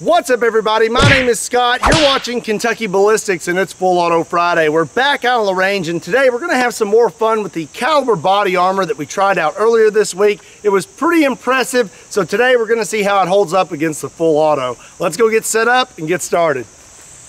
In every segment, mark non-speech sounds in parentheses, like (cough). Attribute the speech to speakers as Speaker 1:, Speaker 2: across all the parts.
Speaker 1: What's up everybody? My name is Scott. You're watching Kentucky Ballistics and it's Full Auto Friday. We're back out on the range and today we're gonna have some more fun with the Caliber body armor that we tried out earlier this week. It was pretty impressive. So today we're gonna see how it holds up against the Full Auto. Let's go get set up and get started.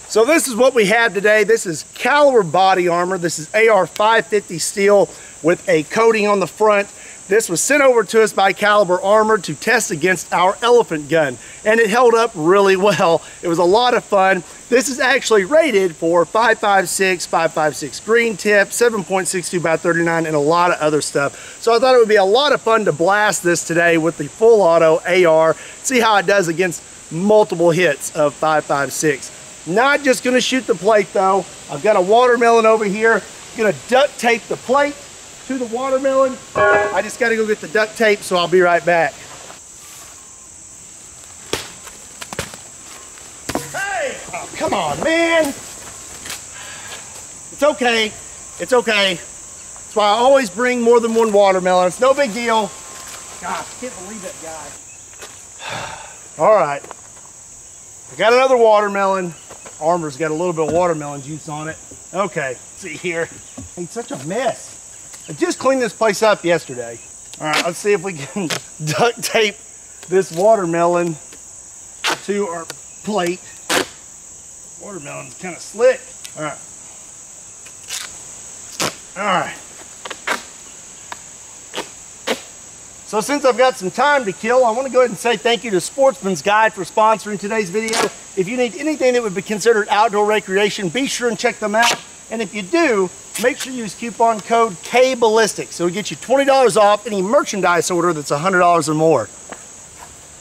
Speaker 1: So this is what we have today. This is Caliber body armor. This is AR 550 steel with a coating on the front this was sent over to us by Caliber Armor to test against our elephant gun, and it held up really well. It was a lot of fun. This is actually rated for 5.56, 5.56 green tip, 7.62 by 39, and a lot of other stuff. So I thought it would be a lot of fun to blast this today with the full auto AR, see how it does against multiple hits of 5.56. Not just gonna shoot the plate though. I've got a watermelon over here. Gonna duct tape the plate to the watermelon. I just gotta go get the duct tape, so I'll be right back. Hey! Oh, come on, man! It's okay. It's okay. That's why I always bring more than one watermelon. It's no big deal. Gosh, can't believe that guy. (sighs) All right. I got another watermelon. Armor's got a little bit of watermelon juice on it. Okay, see here. It's such a mess. I just cleaned this place up yesterday. All right, let's see if we can (laughs) duct tape this watermelon to our plate. Watermelon's kind of slick. All right. All right. So since I've got some time to kill, I want to go ahead and say thank you to Sportsman's Guide for sponsoring today's video. If you need anything that would be considered outdoor recreation, be sure and check them out. And if you do, make sure you use coupon code KBallistic. So we get you $20 off any merchandise order that's $100 or more.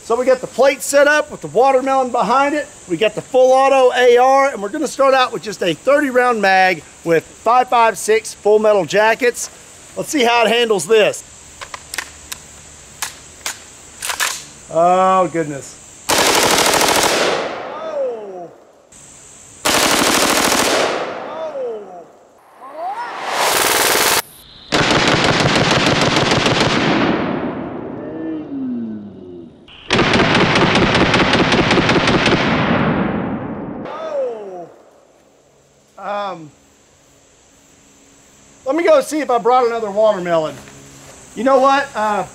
Speaker 1: So we got the plate set up with the watermelon behind it. We got the full auto AR and we're gonna start out with just a 30 round mag with 5.56 full metal jackets. Let's see how it handles this. Oh goodness. See if I brought another watermelon. You know what? Uh,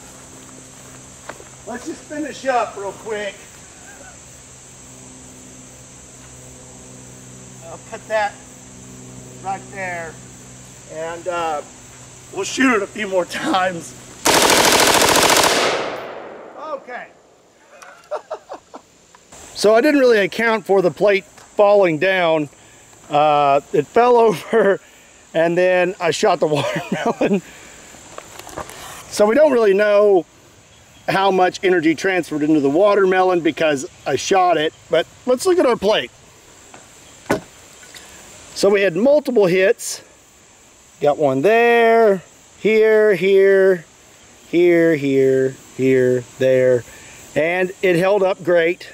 Speaker 1: let's just finish up real quick. I'll put that right there. And uh, we'll shoot it a few more (laughs) times. Okay. (laughs) so I didn't really account for the plate falling down uh, it fell (laughs) over and then I shot the (laughs) watermelon. so we don't really know how much energy transferred into the watermelon because I shot it, but let's look at our plate. So we had multiple hits. Got one there, here, here, here, here, here, there, and it held up great.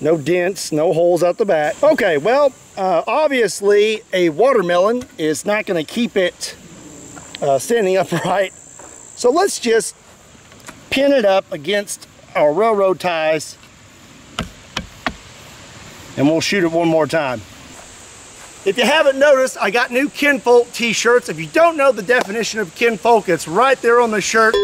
Speaker 1: No dents, no holes out the back. Okay, well, uh, obviously a watermelon is not gonna keep it uh, standing (laughs) upright. So let's just pin it up against our railroad ties and we'll shoot it one more time. If you haven't noticed, I got new Kinfolk t-shirts. If you don't know the definition of Kinfolk, it's right there on the shirt.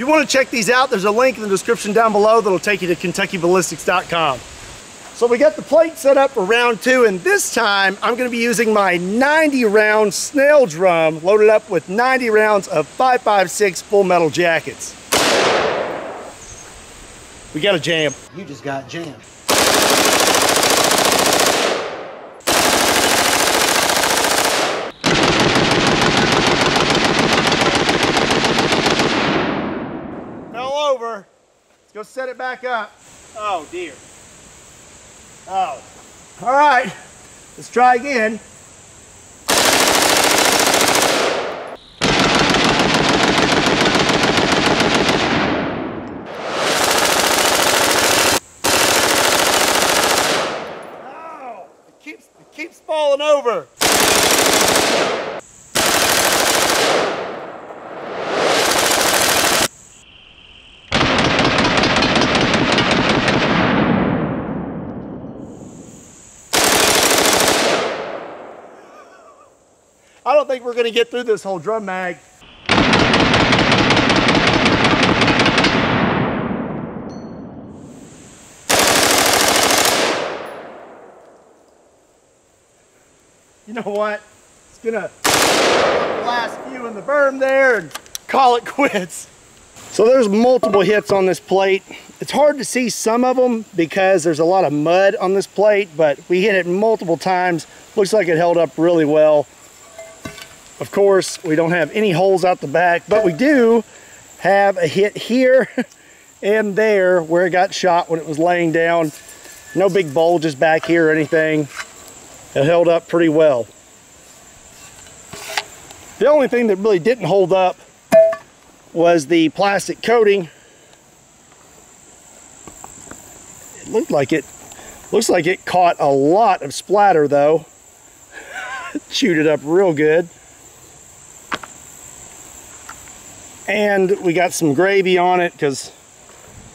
Speaker 1: You want to check these out, there's a link in the description down below that'll take you to KentuckyBallistics.com. So we got the plate set up for round two, and this time I'm gonna be using my 90 round snail drum loaded up with 90 rounds of 5.56 full metal jackets. We got a jam.
Speaker 2: You just got jammed.
Speaker 1: Let's go set it back up. Oh dear. Oh. All right. Let's try again. Oh, it keeps, it keeps falling over. I don't think we're gonna get through this whole drum mag. You know what? It's gonna last few in the berm there and call it quits. So there's multiple hits on this plate. It's hard to see some of them because there's a lot of mud on this plate, but we hit it multiple times. Looks like it held up really well. Of course, we don't have any holes out the back, but we do have a hit here (laughs) and there where it got shot when it was laying down. No big bulges back here or anything. It held up pretty well. The only thing that really didn't hold up was the plastic coating. It looked like it looks like it caught a lot of splatter though. (laughs) Chewed it up real good. And we got some gravy on it because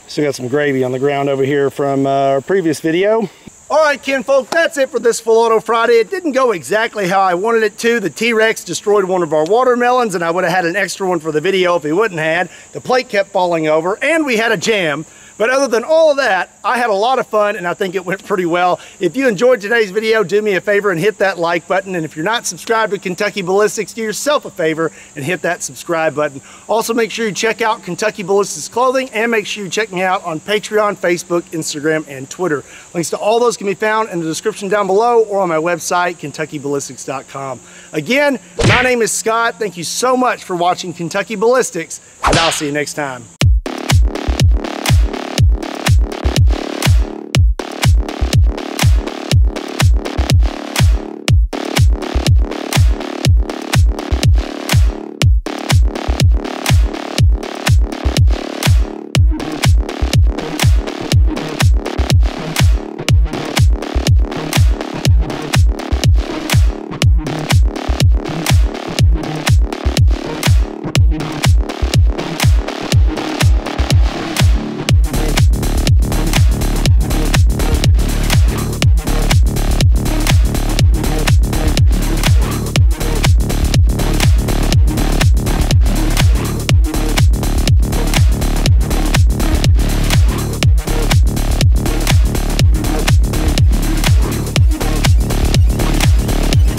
Speaker 1: still got some gravy on the ground over here from uh, our previous video. All right, kinfolk, that's it for this Full Auto Friday. It didn't go exactly how I wanted it to. The T-Rex destroyed one of our watermelons, and I would have had an extra one for the video if he wouldn't had. The plate kept falling over, and we had a jam. But other than all of that, I had a lot of fun and I think it went pretty well. If you enjoyed today's video, do me a favor and hit that like button. And if you're not subscribed to Kentucky Ballistics, do yourself a favor and hit that subscribe button. Also, make sure you check out Kentucky Ballistics Clothing and make sure you check me out on Patreon, Facebook, Instagram, and Twitter. Links to all those can be found in the description down below or on my website, KentuckyBallistics.com. Again, my name is Scott. Thank you so much for watching Kentucky Ballistics, and I'll see you next time.